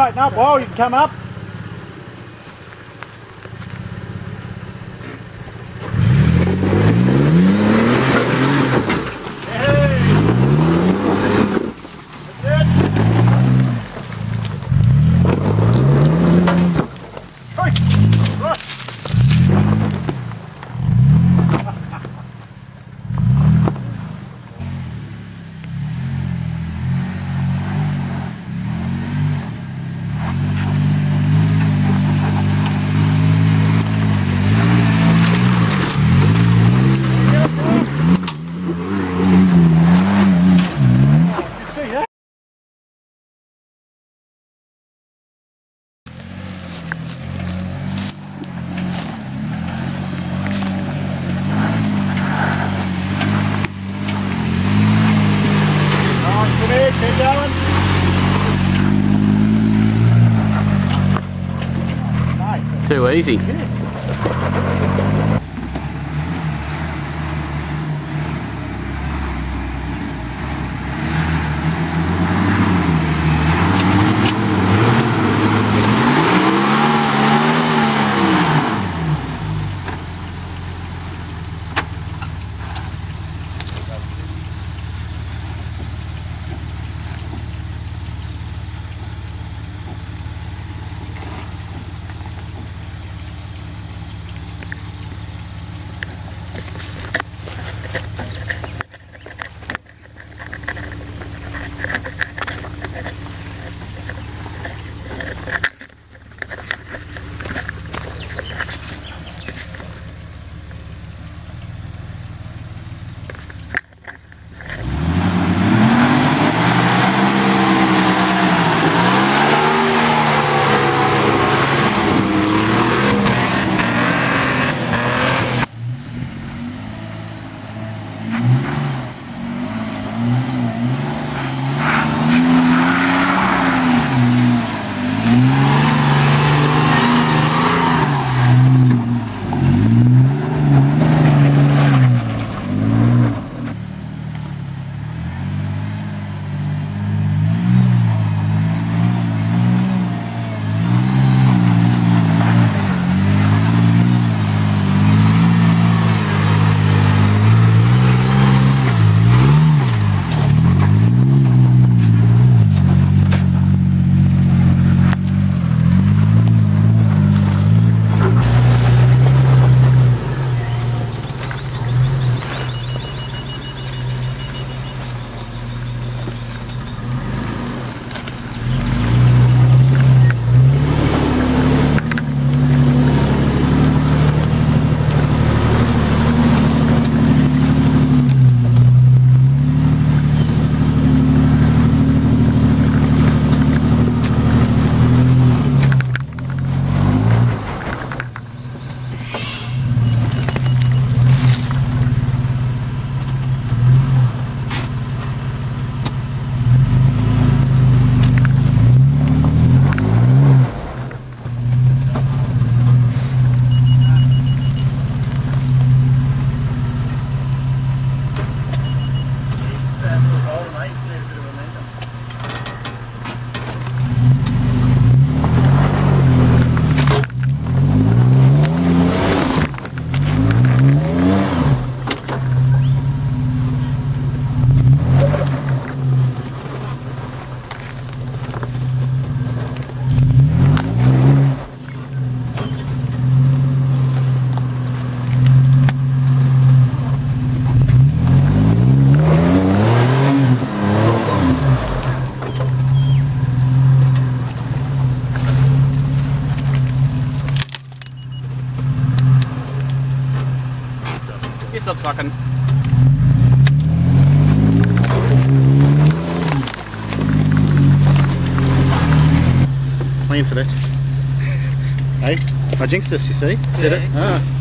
Straighten up, while you can come up. Too easy. Looks like an plan for that. hey, I jinxed this, you see? Said it. Ah.